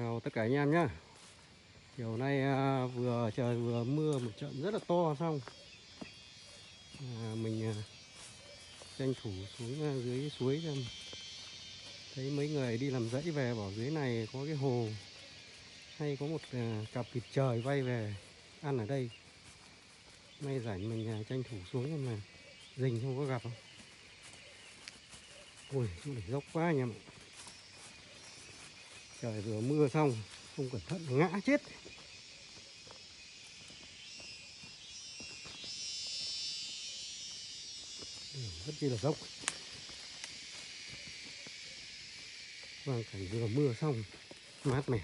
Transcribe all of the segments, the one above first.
Chào tất cả anh em nhé Chiều nay à, vừa trời vừa mưa một trận rất là to xong. À, Mình à, tranh thủ xuống à, dưới suối xem. Thấy mấy người đi làm dãy về bảo dưới này có cái hồ. Hay có một à, cặp vịt trời bay về ăn ở đây. May rảnh mình à, tranh thủ xuống xem là Rình không có gặp không? Ui, chỗ này dốc quá anh em ạ. Trời, vừa mưa xong, Không cẩn thận, ngã chết. Đường rất chi là dốc. Hoàn cảnh vừa mưa xong, Mát mẻ.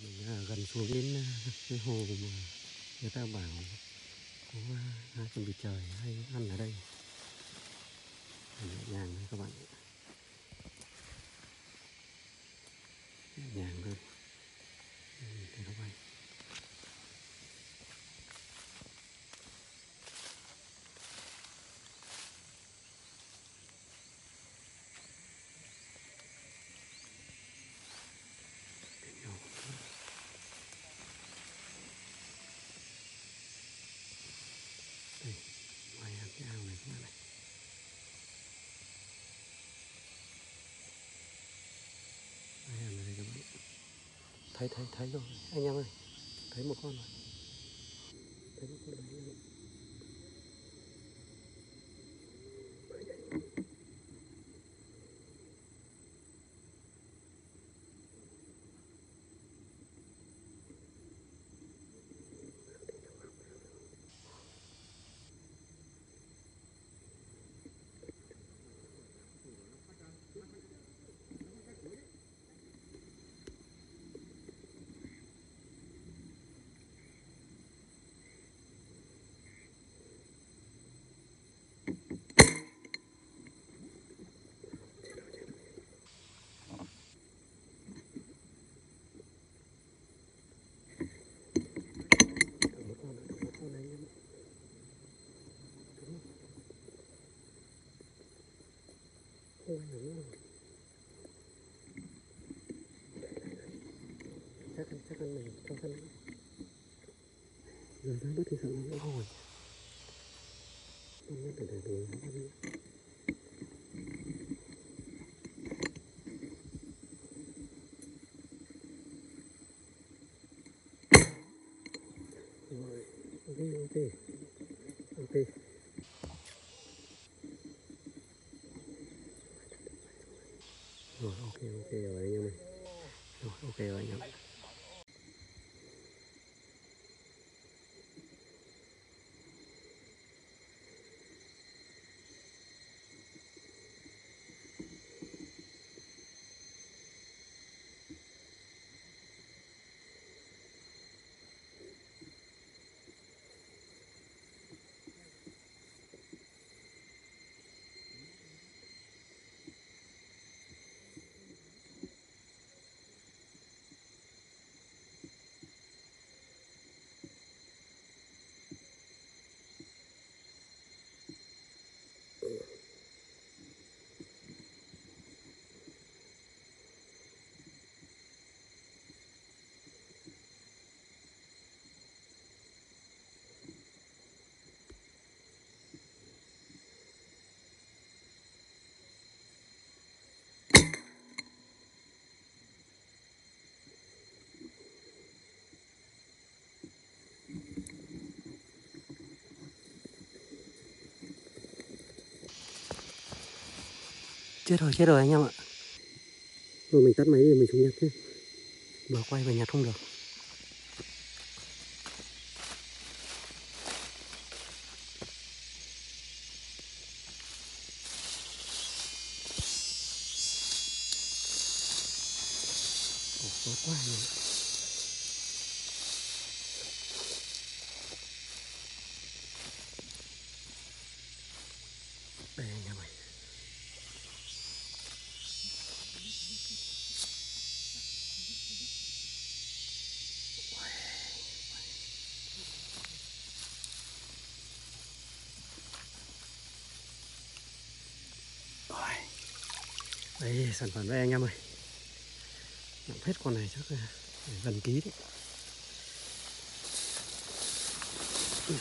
Mình à, gần xuống đến à, cái hồ mà người ta bảo cũng hai con vịt trời hay ăn ở đây. Nhẹ nhàng thôi các bạn nhẹ nhàng thôi. Các bạn nó bay ăn cái ao này các bạn này bay ăn ở đây các bạn thấy thấy thấy rồi. Anh em ơi, thấy một con rồi. Thấy một con đấy anh em ạ. Cầm một con nữa, cầm một con này anh em ạ. Đúng không? Không ảnh hưởng nữa chắc ăn chắc ăn này cho thân nữa. Giờ ra bất thì sợ nó hồi không biết nhất để để để nó ăn nữa. Rồi, ok ok ok rồi ok rồi anh em này rồi ok rồi anh em. Chết rồi chết rồi anh em ạ. Rồi mình tắt máy đi mình xuống nhặt chứ vừa quay về nhặt không được. Ồ, tốt quá anh em ạ. đây anh em ơi đây sản phẩm đây anh em ơi. Nặng hết con này chắc là gần ký đấy. Ui.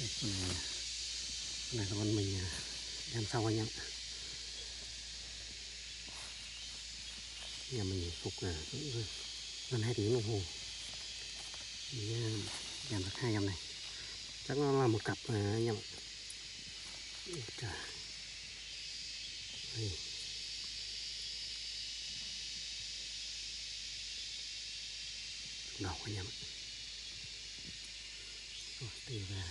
Đây, à. này, là con mình à. đem sau anh em. Nhà mình phục là cũng gần hai tiếng đồng hồ thì được hai em này. Chắc nó là một cặp à, anh em ạ. Trời Đây. đầu anh em rồi từ về.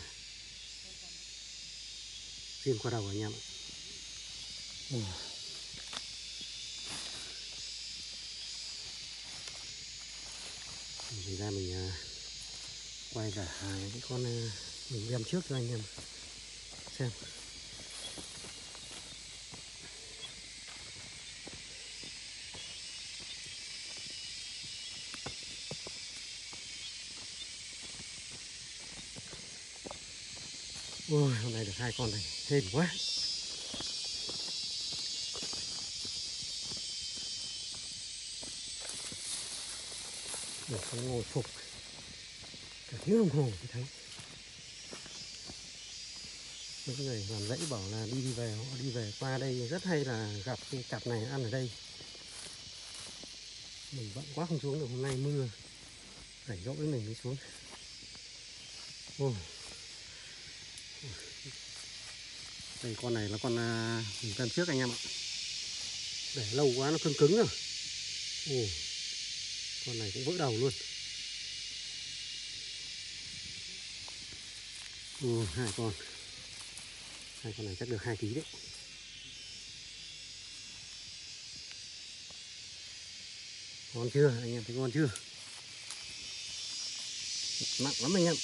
Xiên qua đầu anh em ạ. Ừ. mình ra mình à, quay cả hai cái con ờ, mình đem trước cho anh em. Xem. Ôi, hôm nay được hai con này. Hên quá. Được ngồi phục tiếng đồng hồ mới thấy. Những người làm dãy bảo là đi đi về, họ đi về qua đây rất hay là gặp cái cặp này ăn ở đây. Mình bận quá không xuống được, hôm nay mưa. Rảnh rỗi mình mới xuống. Ôi. đây, con này là con à, mình cần trước anh em ạ. Để lâu quá nó cứng cứng rồi. Ồ. con này cũng vỡ đầu luôn. Ừ, hai con. Hai con này chắc được 2 kg đấy. Ngon chưa? Anh em thấy ngon chưa? Nặng lắm anh em.